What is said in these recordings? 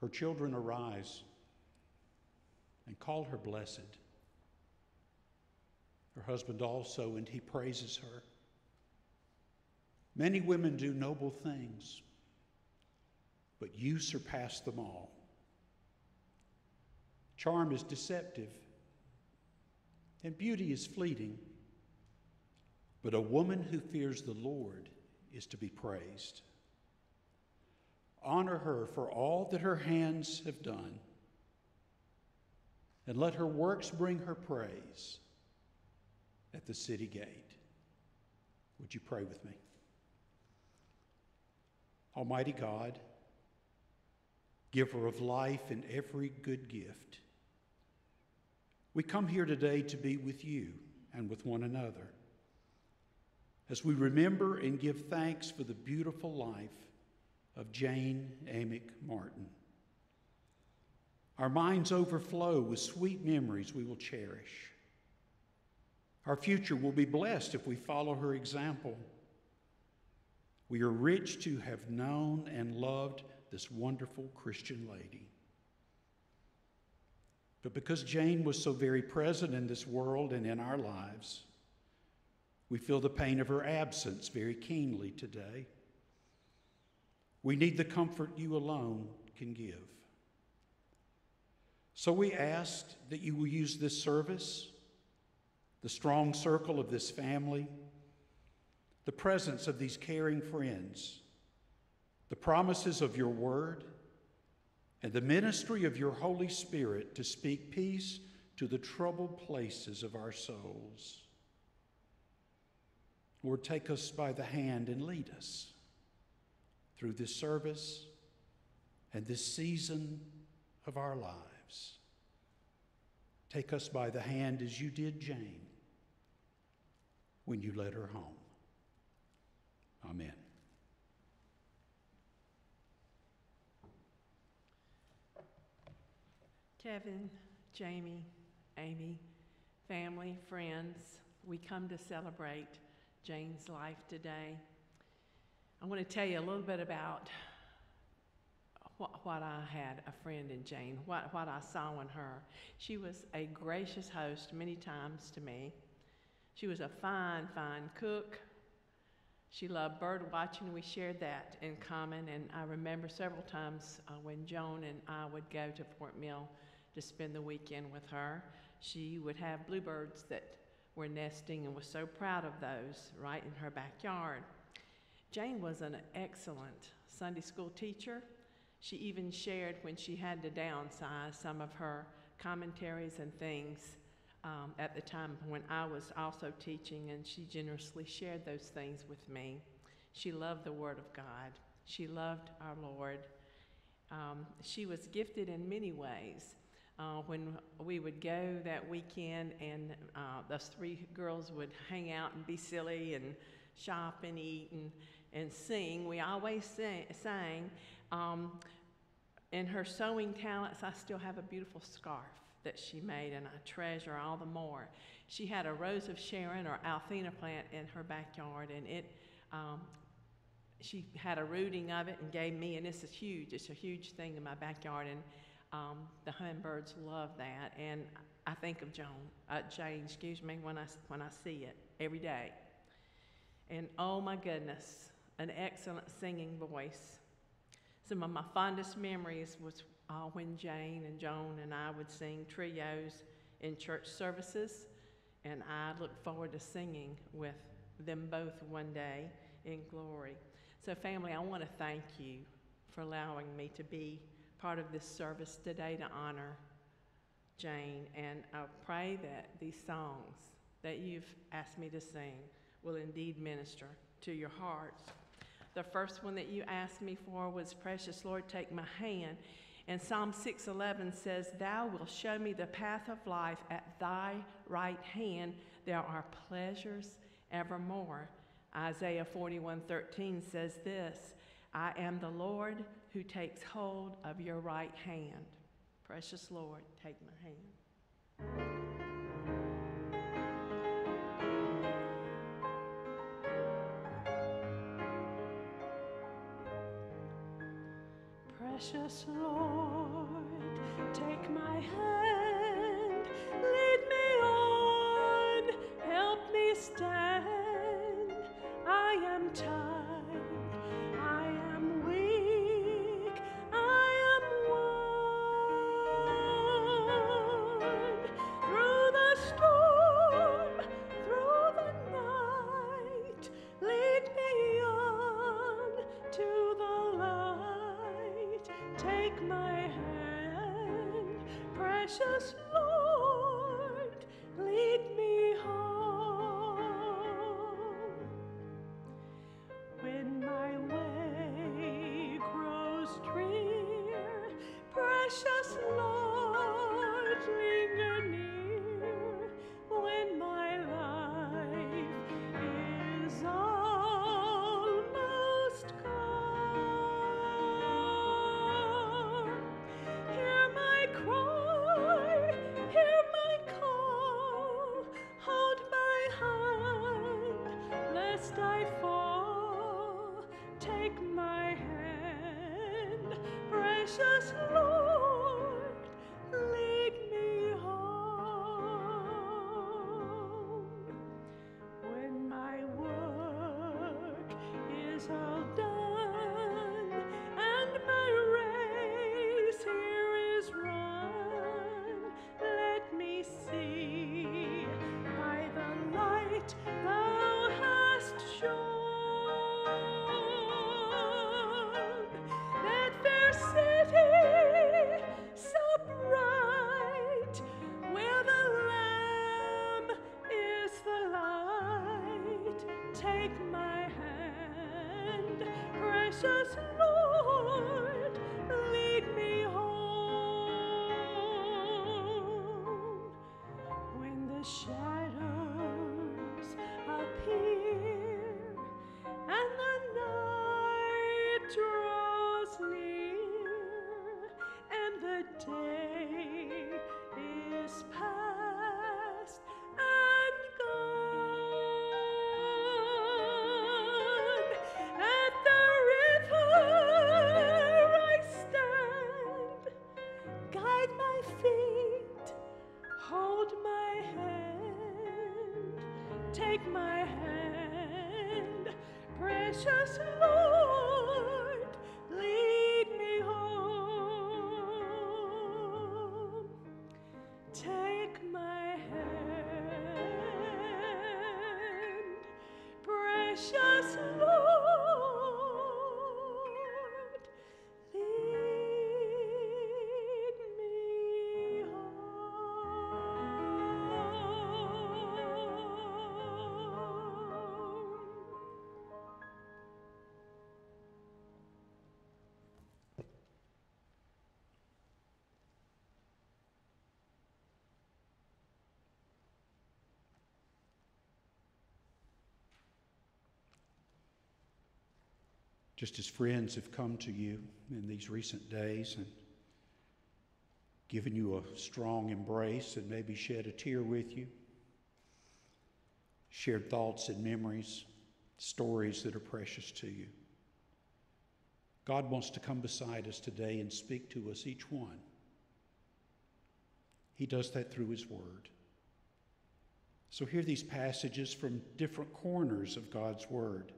Her children arise and call her blessed. Her husband also, and he praises her. Many women do noble things, but you surpass them all. Charm is deceptive, and beauty is fleeting, but a woman who fears the Lord is to be praised. Honor her for all that her hands have done, and let her works bring her praise at the city gate. Would you pray with me? Almighty God, giver of life and every good gift, we come here today to be with you and with one another as we remember and give thanks for the beautiful life of Jane Amick Martin. Our minds overflow with sweet memories we will cherish. Our future will be blessed if we follow her example. We are rich to have known and loved this wonderful Christian lady. But because Jane was so very present in this world and in our lives, we feel the pain of her absence very keenly today. We need the comfort you alone can give. So we ask that you will use this service, the strong circle of this family, the presence of these caring friends, the promises of your word, and the ministry of your Holy Spirit to speak peace to the troubled places of our souls. Lord, take us by the hand and lead us through this service and this season of our lives. Take us by the hand as you did Jane when you led her home. Amen. Kevin, Jamie, Amy, family, friends, we come to celebrate Jane's life today. I want to tell you a little bit about what, what I had a friend in Jane, what, what I saw in her. She was a gracious host many times to me. She was a fine, fine cook. She loved bird watching. We shared that in common. And I remember several times uh, when Joan and I would go to Fort Mill to spend the weekend with her. She would have bluebirds that were nesting and was so proud of those right in her backyard. Jane was an excellent Sunday school teacher. She even shared when she had to downsize some of her commentaries and things um, at the time when I was also teaching, and she generously shared those things with me. She loved the Word of God, she loved our Lord. Um, she was gifted in many ways uh, when we would go that weekend and uh, those three girls would hang out and be silly and shop and eat and, and sing, we always sing, sang. Um, in her sewing talents, I still have a beautiful scarf that she made, and I treasure all the more. She had a rose of Sharon or Althea plant in her backyard, and it um, she had a rooting of it and gave me, and it's a huge, it's a huge thing in my backyard. And um, the hummingbirds love that, and I think of Joan, uh, Jane, excuse me, when I, when I see it every day. And oh my goodness, an excellent singing voice. Some of my fondest memories was uh, when Jane and Joan and I would sing trios in church services, and I look forward to singing with them both one day in glory. So, family, I want to thank you for allowing me to be part of this service today to honor Jane, and I pray that these songs that you've asked me to sing will indeed minister to your hearts. The first one that you asked me for was Precious Lord, Take My Hand. And Psalm 6:11 says, "Thou wilt show me the path of life; at thy right hand there are pleasures evermore." Isaiah 41:13 says this, "I am the Lord who takes hold of your right hand. Precious Lord, take my hand. Precious Lord, take my hand, lead me on, help me stand. I am tired, precious When the Just as friends have come to you in these recent days and given you a strong embrace and maybe shed a tear with you, shared thoughts and memories, stories that are precious to you. God wants to come beside us today and speak to us, each one. He does that through His Word. So, hear these passages from different corners of God's Word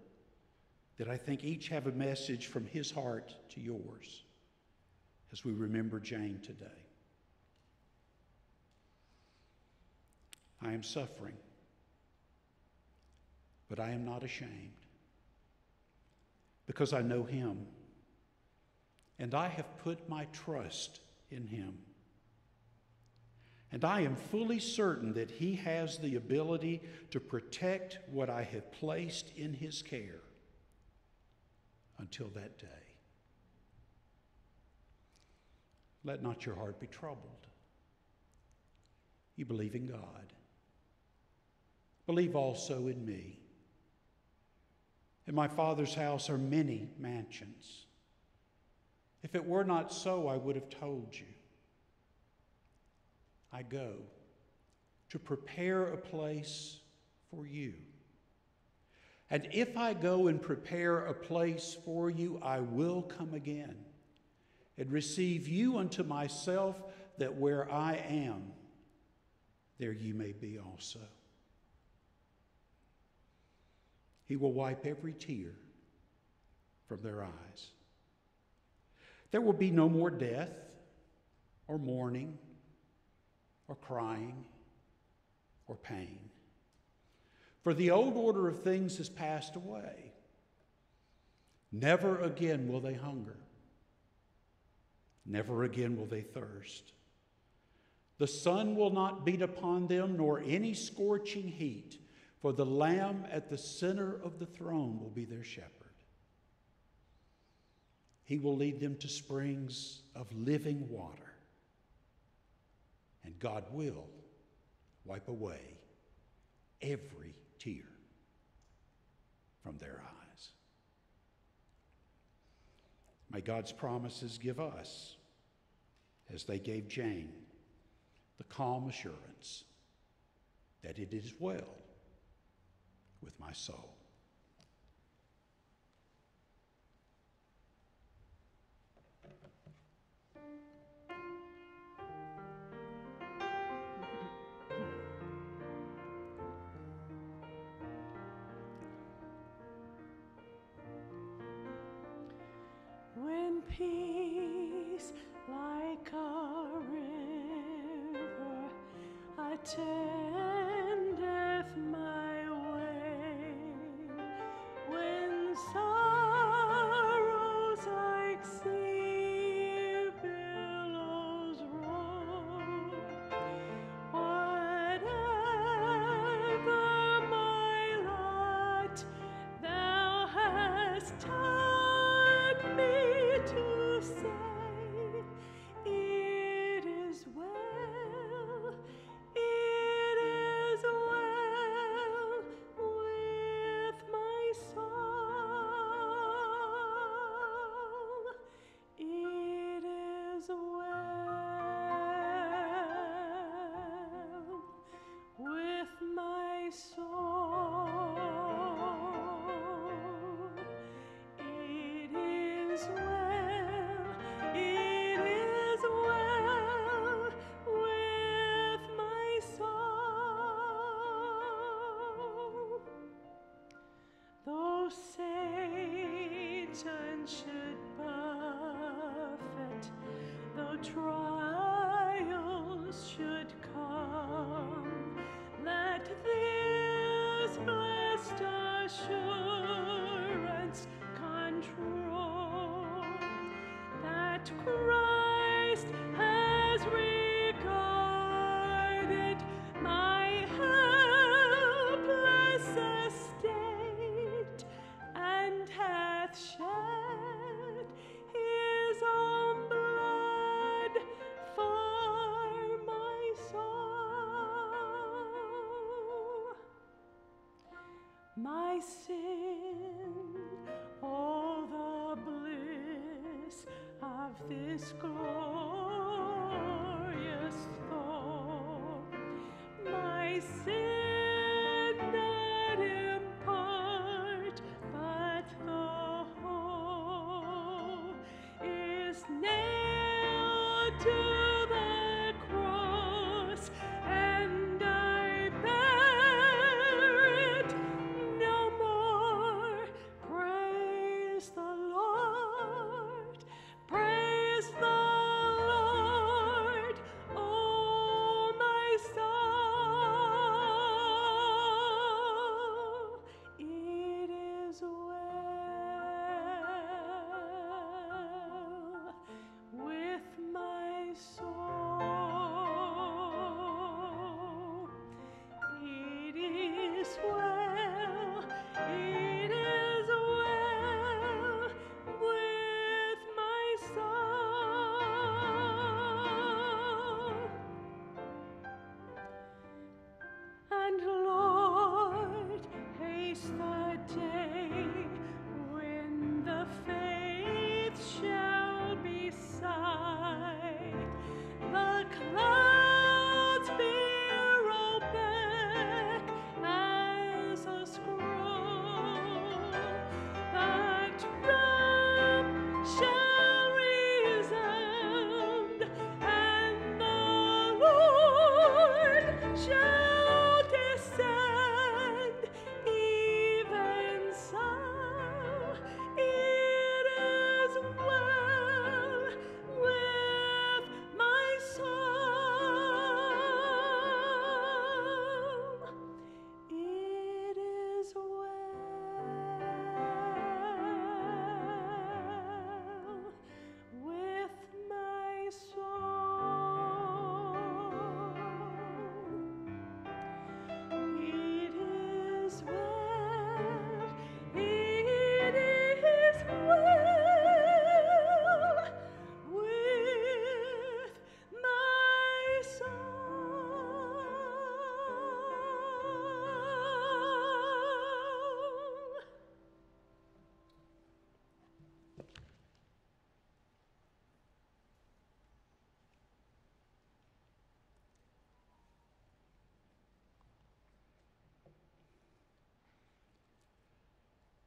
that I think each have a message from His heart to yours as we remember Jane today. I am suffering, but I am not ashamed because I know Him and I have put my trust in Him. And I am fully certain that He has the ability to protect what I have placed in His care until that day. Let not your heart be troubled. You believe in God. Believe also in me. In my Father's house are many mansions. If it were not so, I would have told you. I go to prepare a place for you. And if I go and prepare a place for you, I will come again and receive you unto myself, that where I am, there you may be also. He will wipe every tear from their eyes. There will be no more death, or mourning, or crying, or pain. For the old order of things has passed away. Never again will they hunger. Never again will they thirst. The sun will not beat upon them, nor any scorching heat, for the Lamb at the center of the throne will be their shepherd. He will lead them to springs of living water, and God will wipe away every tear from their eyes. May God's promises give us, as they gave Jane, the calm assurance that it is well with my soul. Attendeth trials should is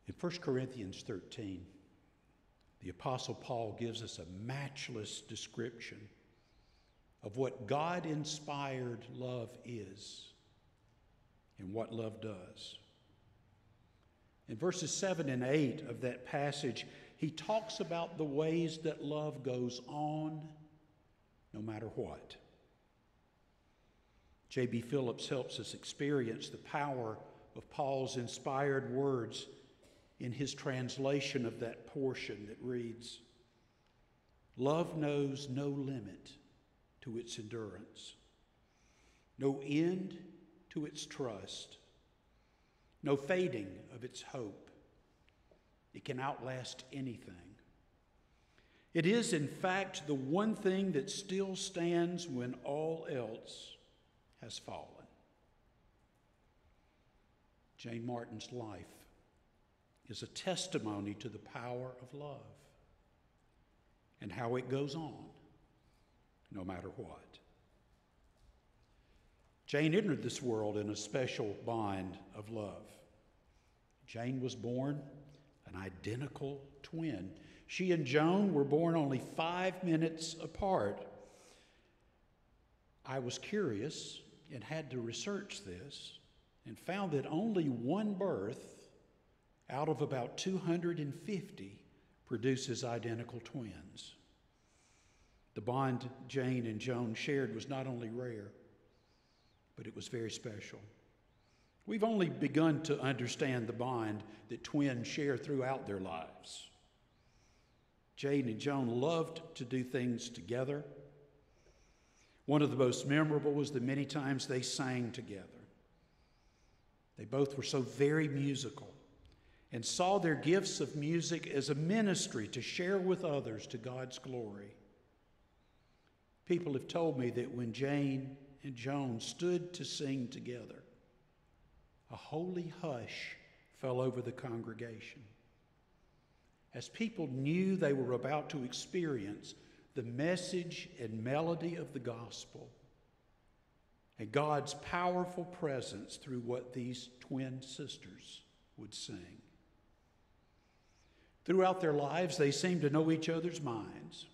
In 1 Corinthians 13, the Apostle Paul gives us a matchless description of what God inspired love is and what love does. In verses 7 and 8 of that passage, he talks about the ways that love goes on no matter what. J.B. Phillips helps us experience the power of Paul's inspired words in his translation of that portion that reads Love knows no limit to its endurance, no end to its trust, no fading of its hope. It can outlast anything. It is, in fact, the one thing that still stands when all else has fallen. Jane Martin's life is a testimony to the power of love and how it goes on no matter what. Jane entered this world in a special bond of love. Jane was born an identical twin. She and Joan were born only five minutes apart. I was curious and had to research this and found that only one birth out of about 250 produces identical twins. The bond Jane and Joan shared was not only rare, but it was very special. We've only begun to understand the bond that twins share throughout their lives. Jane and Joan loved to do things together. One of the most memorable was the many times they sang together. They both were so very musical and saw their gifts of music as a ministry to share with others to God's glory. People have told me that when Jane and Joan stood to sing together, a holy hush fell over the congregation. As people knew they were about to experience the message and melody of the gospel and God's powerful presence through what these twin sisters would sing. Throughout their lives, they seemed to know each other's minds.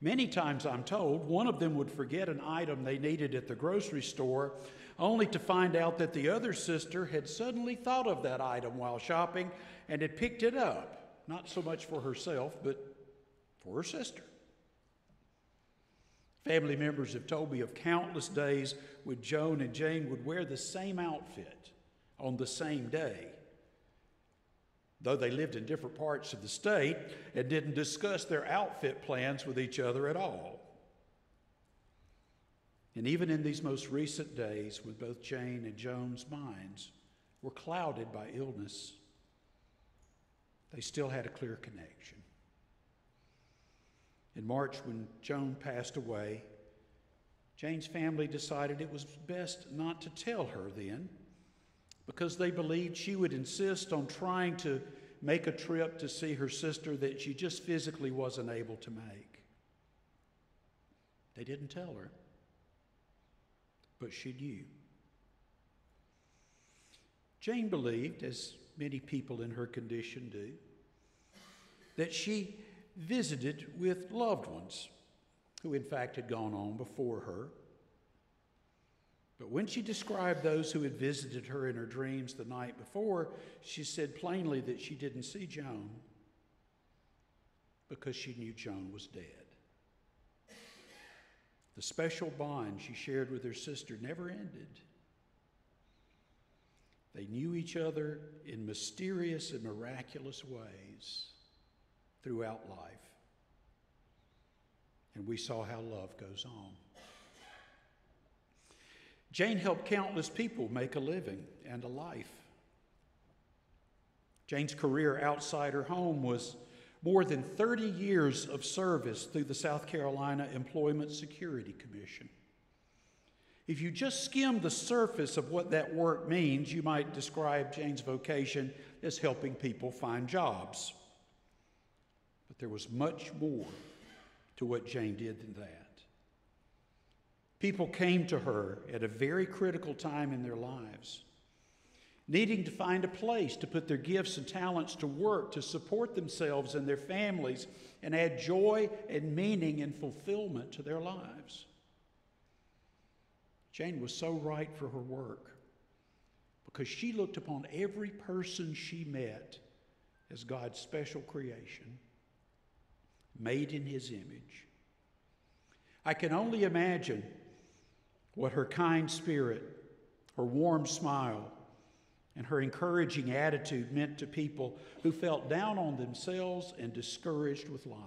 Many times, I'm told, one of them would forget an item they needed at the grocery store, only to find out that the other sister had suddenly thought of that item while shopping and had picked it up, not so much for herself, but for her sister. Family members have told me of countless days when Joan and Jane would wear the same outfit on the same day though they lived in different parts of the state and didn't discuss their outfit plans with each other at all. And even in these most recent days, when both Jane and Joan's minds were clouded by illness, they still had a clear connection. In March, when Joan passed away, Jane's family decided it was best not to tell her then because they believed she would insist on trying to make a trip to see her sister that she just physically wasn't able to make. They didn't tell her, but she knew. Jane believed, as many people in her condition do, that she visited with loved ones who, in fact, had gone on before her. But when she described those who had visited her in her dreams the night before, she said plainly that she didn't see Joan because she knew Joan was dead. The special bond she shared with her sister never ended. They knew each other in mysterious and miraculous ways throughout life. And we saw how love goes on. Jane helped countless people make a living and a life. Jane's career outside her home was more than 30 years of service through the South Carolina Employment Security Commission. If you just skim the surface of what that work means, you might describe Jane's vocation as helping people find jobs. But there was much more to what Jane did than that. People came to her at a very critical time in their lives, needing to find a place to put their gifts and talents to work to support themselves and their families and add joy and meaning and fulfillment to their lives. Jane was so right for her work because she looked upon every person she met as God's special creation, made in His image. I can only imagine what her kind spirit, her warm smile, and her encouraging attitude meant to people who felt down on themselves and discouraged with life.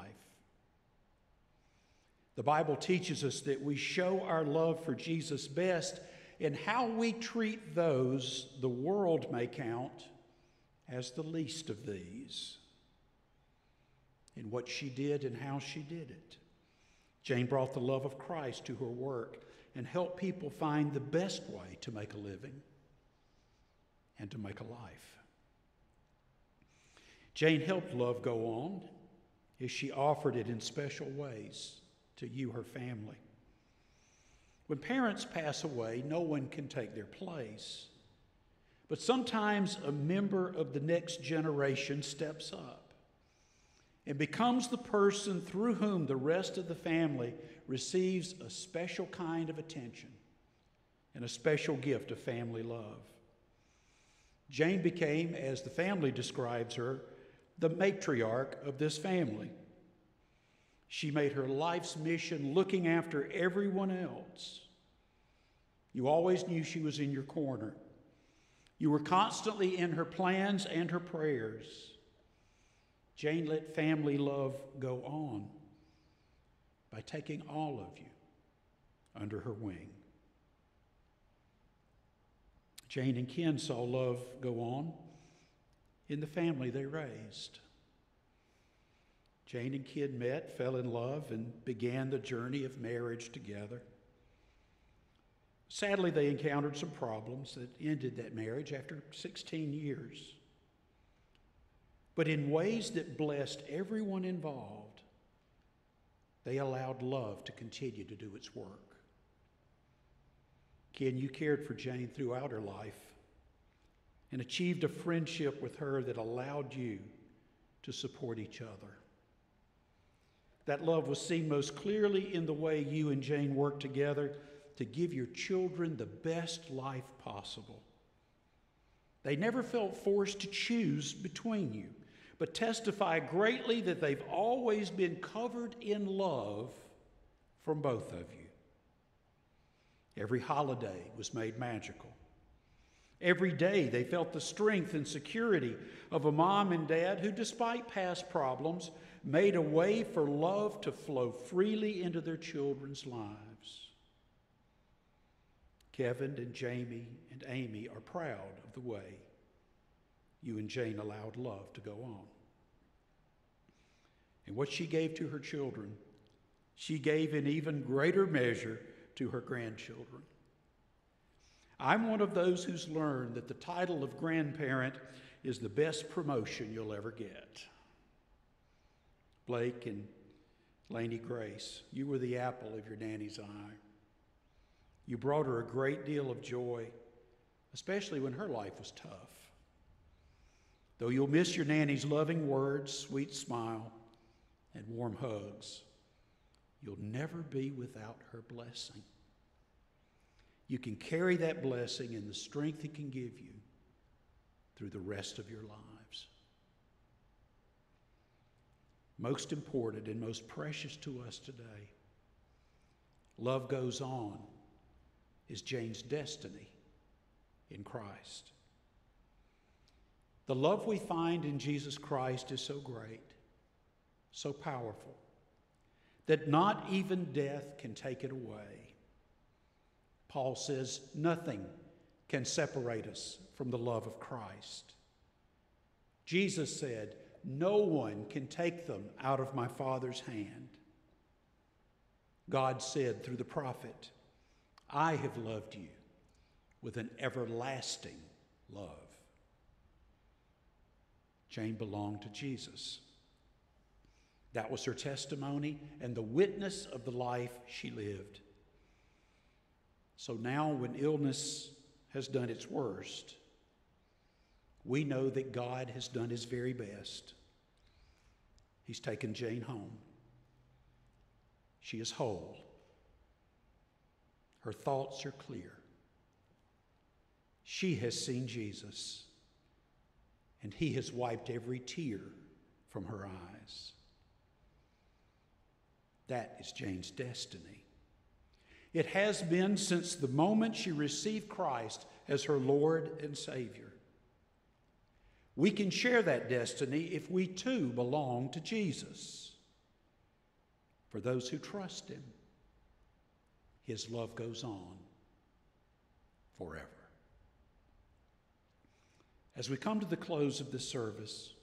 The Bible teaches us that we show our love for Jesus best in how we treat those the world may count as the least of these, in what she did and how she did it. Jane brought the love of Christ to her work and help people find the best way to make a living and to make a life. Jane helped love go on as she offered it in special ways to you, her family. When parents pass away, no one can take their place. But sometimes a member of the next generation steps up and becomes the person through whom the rest of the family receives a special kind of attention and a special gift of family love. Jane became, as the family describes her, the matriarch of this family. She made her life's mission looking after everyone else. You always knew she was in your corner. You were constantly in her plans and her prayers. Jane let family love go on by taking all of you under her wing. Jane and Ken saw love go on in the family they raised. Jane and Ken met, fell in love, and began the journey of marriage together. Sadly, they encountered some problems that ended that marriage after 16 years. But in ways that blessed everyone involved, they allowed love to continue to do its work. Ken, you cared for Jane throughout her life and achieved a friendship with her that allowed you to support each other. That love was seen most clearly in the way you and Jane worked together to give your children the best life possible. They never felt forced to choose between you, but testify greatly that they've always been covered in love from both of you. Every holiday was made magical. Every day they felt the strength and security of a mom and dad who, despite past problems, made a way for love to flow freely into their children's lives. Kevin and Jamie and Amy are proud of the way you and Jane allowed love to go on. And what she gave to her children, she gave in even greater measure to her grandchildren. I'm one of those who's learned that the title of grandparent is the best promotion you'll ever get. Blake and Laney Grace, you were the apple of your nanny's eye. You brought her a great deal of joy, especially when her life was tough. Though you'll miss your nanny's loving words, sweet smile, and warm hugs, You'll never be without her blessing. You can carry that blessing and the strength it can give you through the rest of your lives. Most important and most precious to us today, love goes on, is Jane's destiny in Christ. The love we find in Jesus Christ is so great, so powerful that not even death can take it away. Paul says, Nothing can separate us from the love of Christ. Jesus said, No one can take them out of my Father's hand. God said through the prophet, I have loved you with an everlasting love. Jane belonged to Jesus. That was her testimony and the witness of the life she lived. So now, when illness has done its worst, we know that God has done his very best. He's taken Jane home. She is whole. Her thoughts are clear. She has seen Jesus, and he has wiped every tear from her eyes. That is Jane's destiny. It has been since the moment she received Christ as her Lord and Savior. We can share that destiny if we too belong to Jesus. For those who trust Him, His love goes on forever. As we come to the close of this service,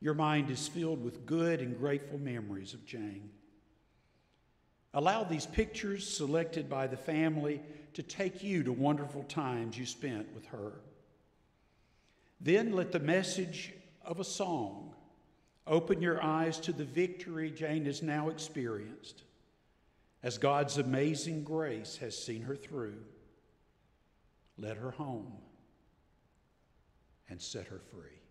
your mind is filled with good and grateful memories of Jane. Allow these pictures selected by the family to take you to wonderful times you spent with her. Then let the message of a song open your eyes to the victory Jane has now experienced as God's amazing grace has seen her through. Let her home and set her free.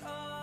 is all.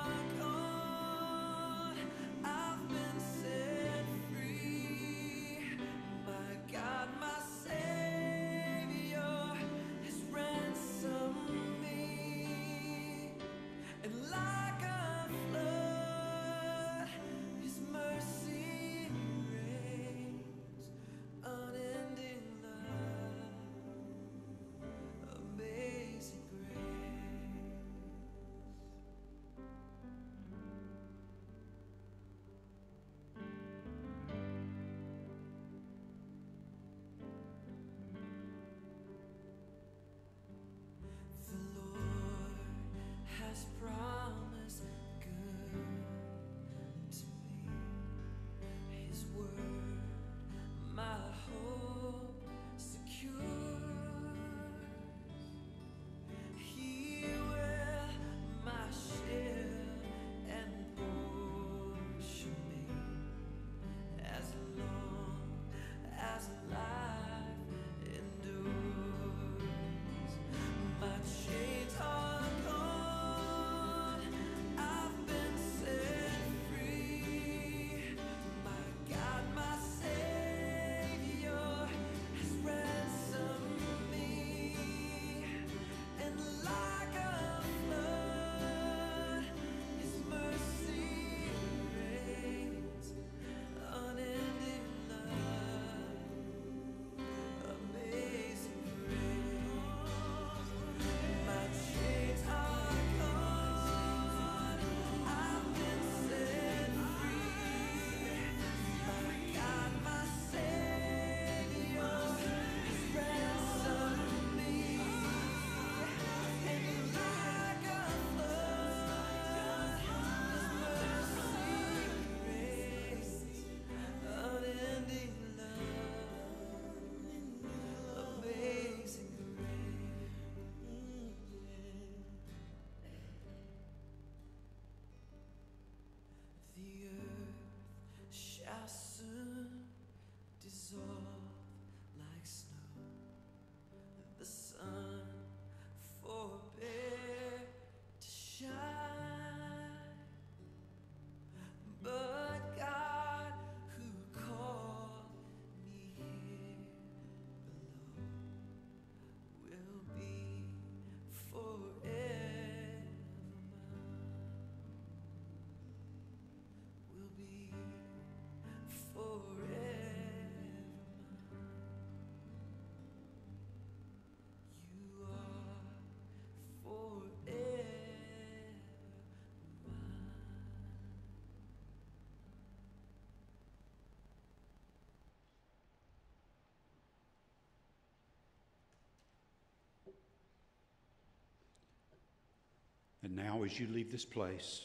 And now, as you leave this place,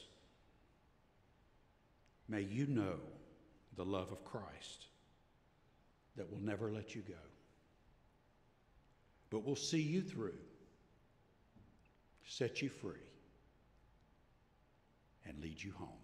may you know the love of Christ that will never let you go, but will see you through, set you free, and lead you home.